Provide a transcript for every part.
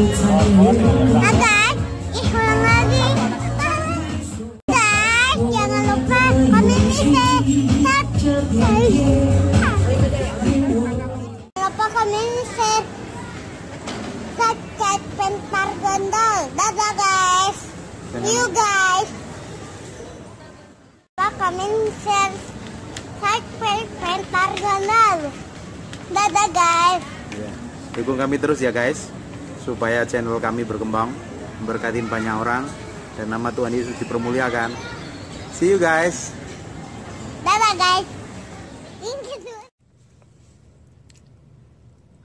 Guys, lagi. Guys, jangan lupa pentar gondol. Dadah guys. You guys. Share, subscribe pentar gondol. Dadah guys. Ya. Dukung kami terus ya guys supaya channel kami berkembang memberkatin banyak orang dan nama Tuhan Yesus dipermuliakan. See you guys. Guys. Thank you. Tuhan.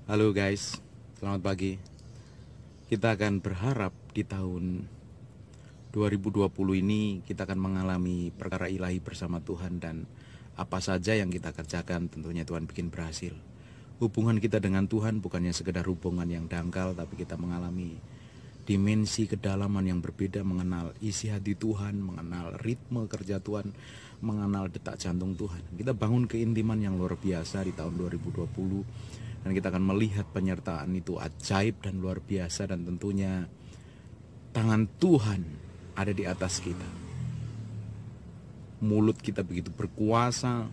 Halo guys, selamat pagi. Kita akan berharap di tahun 2020 ini kita akan mengalami perkara ilahi bersama Tuhan dan apa saja yang kita kerjakan tentunya Tuhan bikin berhasil. Hubungan kita dengan Tuhan bukannya sekedar hubungan yang dangkal tapi kita mengalami dimensi kedalaman yang berbeda mengenal isi hati Tuhan, mengenal ritme kerja Tuhan, mengenal detak jantung Tuhan. Kita bangun keintiman yang luar biasa di tahun 2020 dan kita akan melihat penyertaan itu ajaib dan luar biasa dan tentunya tangan Tuhan ada di atas kita. Mulut kita begitu berkuasa,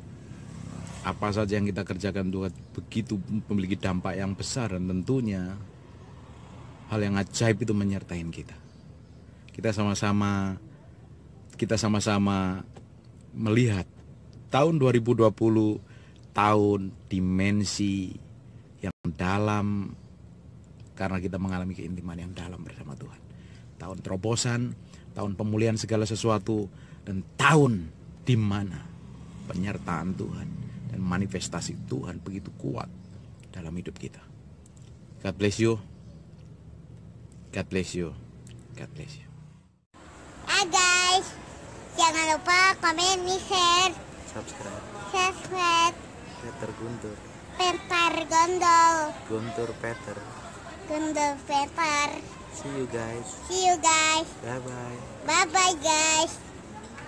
apa saja yang kita kerjakan Tuhan begitu memiliki dampak yang besar dan tentunya hal yang ajaib itu menyertai kita. Kita sama-sama kita sama-sama melihat tahun 2020 tahun dimensi yang dalam karena kita mengalami keintiman yang dalam bersama Tuhan. Tahun terobosan, tahun pemulihan segala sesuatu dan tahun di mana penyertaan Tuhan dan manifestasi Tuhan begitu kuat dalam hidup kita. God bless you. God bless you. God bless you. Nah guys, jangan lupa komen, share, Subscribe. subscribe, Peter Guntur. pentar gondol, Guntur Peter. gondol pentar. See you guys. See you guys. Bye bye. Bye bye guys.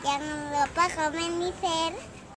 Jangan lupa komen, share.